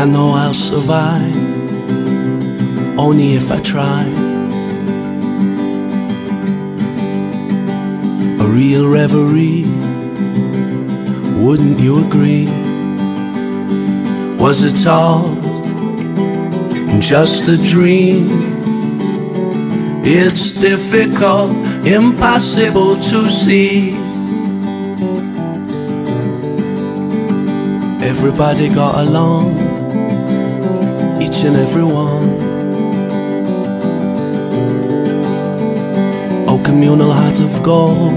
I know I'll survive, only if I try. A real reverie, wouldn't you agree? Was it all just a dream? It's difficult, impossible to see. Everybody got along, each and every one. Oh, communal heart of gold,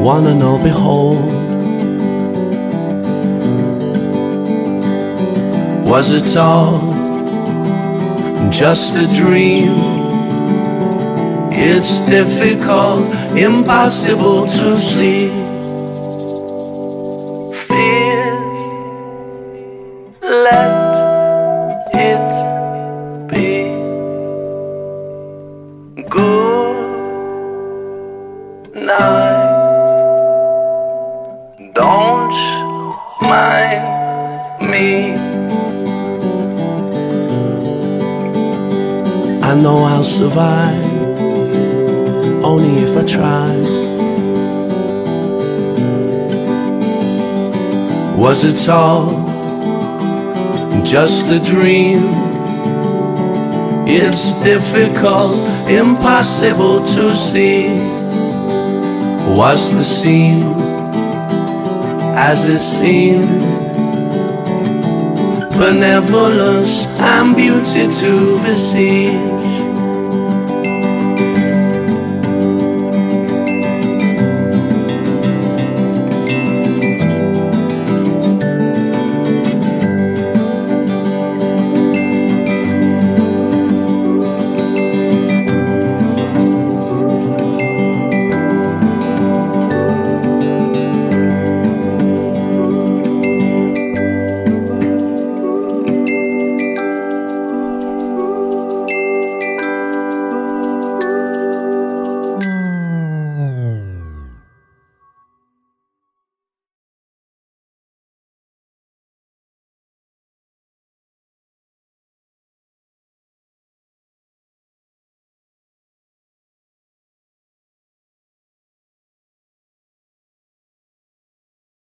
one and all behold. Was it all just a dream? It's difficult, impossible to sleep. Mind me. I know I'll survive, only if I try. Was it all just a dream? It's difficult, impossible to see. Was the scene as it seemed? Benevolence and beauty to be seen.